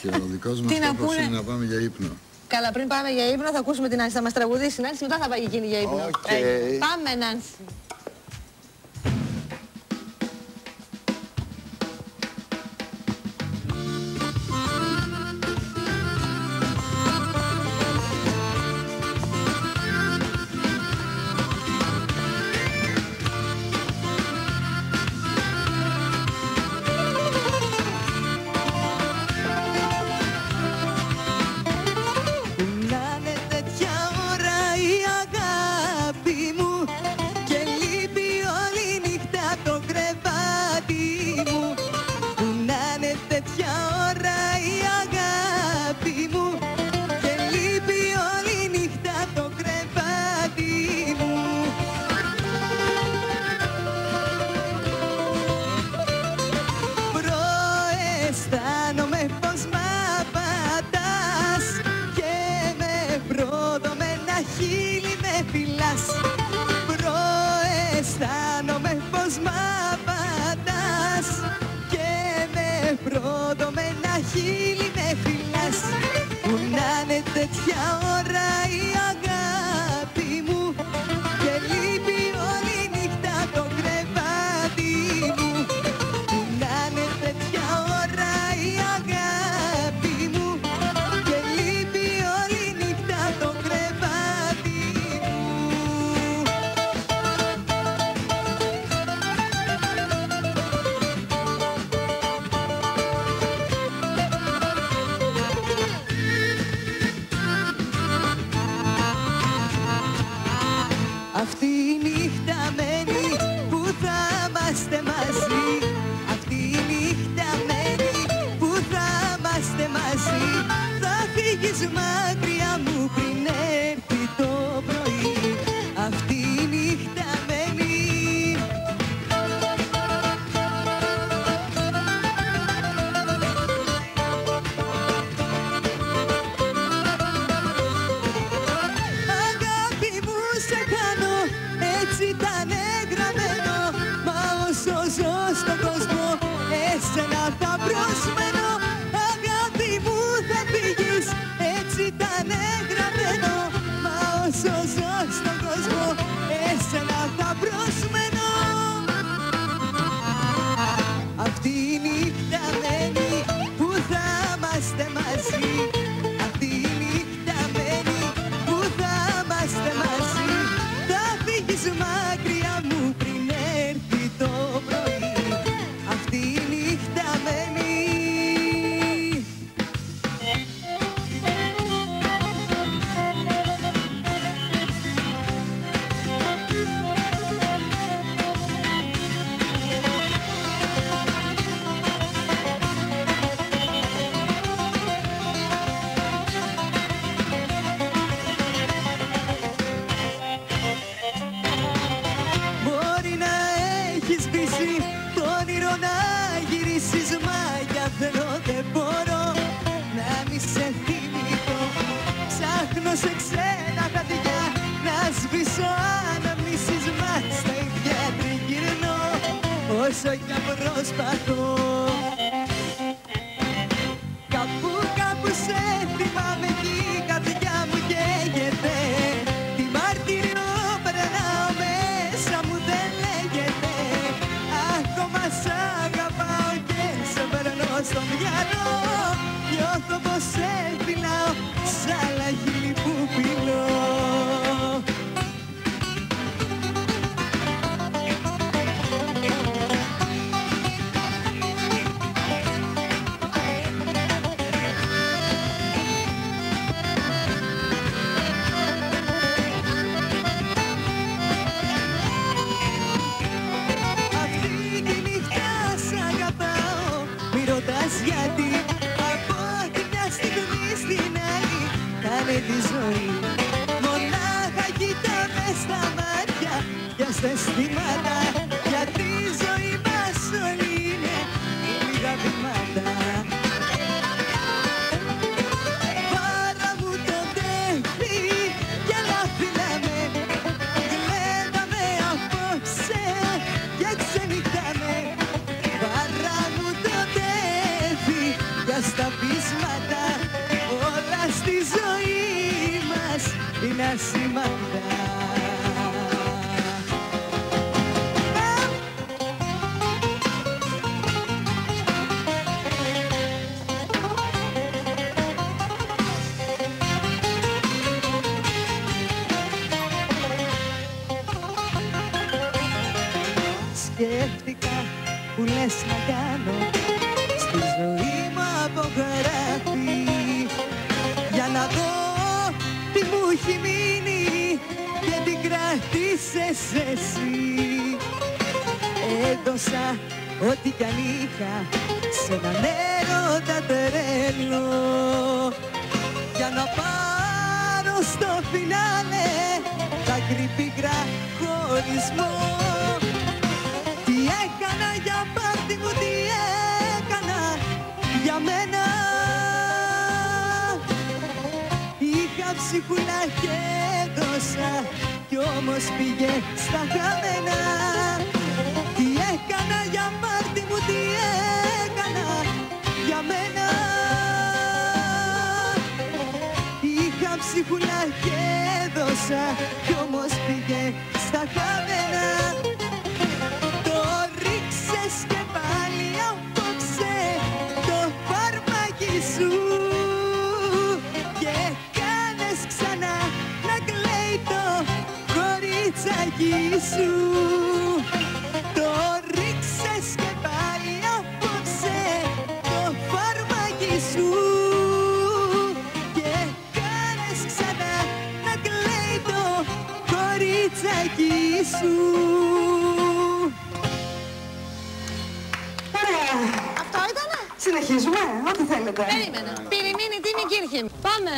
Και ο δικός μας στόχο είναι να πάμε για ύπνο. Καλά, πριν πάμε για ύπνο θα ακούσουμε την Άνση, θα μας τραγουδήσει η Άνση, μετά θα πάει εκείνη για ύπνο. Okay. Ε, πάμε, Άνση. φιλάς Προαισθάνομαι πως μ' απαντάς. Και με πρώτο με ένα χείλι με φιλάς Που να είναι τέτοια σώζω στον κόσμο Εσένα θα προσμένω Μένω σε ξένα χαρτιά να σβήσω αναμνήσεις μας στα ίδια τριγυρνώ όσο κι αν προσπαθώ. για στα αισθήματα γιατί η ζωή μας όλοι είναι λίγα βήματα. Πάρα μου το τέχνη και λαφυλάμε Γλέναμε απόψε και ξενυχτάμε Πάρα μου το τέχνη για στα πείσματα Όλα στη ζωή μας είναι ασήμαντα που λες να κάνω. Στη ζωή μου απογράφει. Για να δω τι μου έχει μείνει Και τι κράτησες εσύ. Έδωσα ό,τι κι αν είχα Σε έναν έρωτα τρέλο Για να πάρω στο φινάλε Τα πικρά χωρισμός ψυχούλα και έδωσα κι όμως πήγε στα χαμένα. Τι έκανα για πάρτι μου, τι έκανα για μένα. Είχα ψυχούλα και έδωσα κι όμως πήγε στα χαμένα κοριτσάκι σου το ρίξες και πάλι απόψε το φαρμάκι σου και κάνες ξανά να κλαίει το κοριτσάκι σου Αυτό ήτανε; Συνεχίζουμε, ό,τι θέλετε. Περίμενε. Πυρηνίνη, τι είναι η Κύρχη; Πάμε.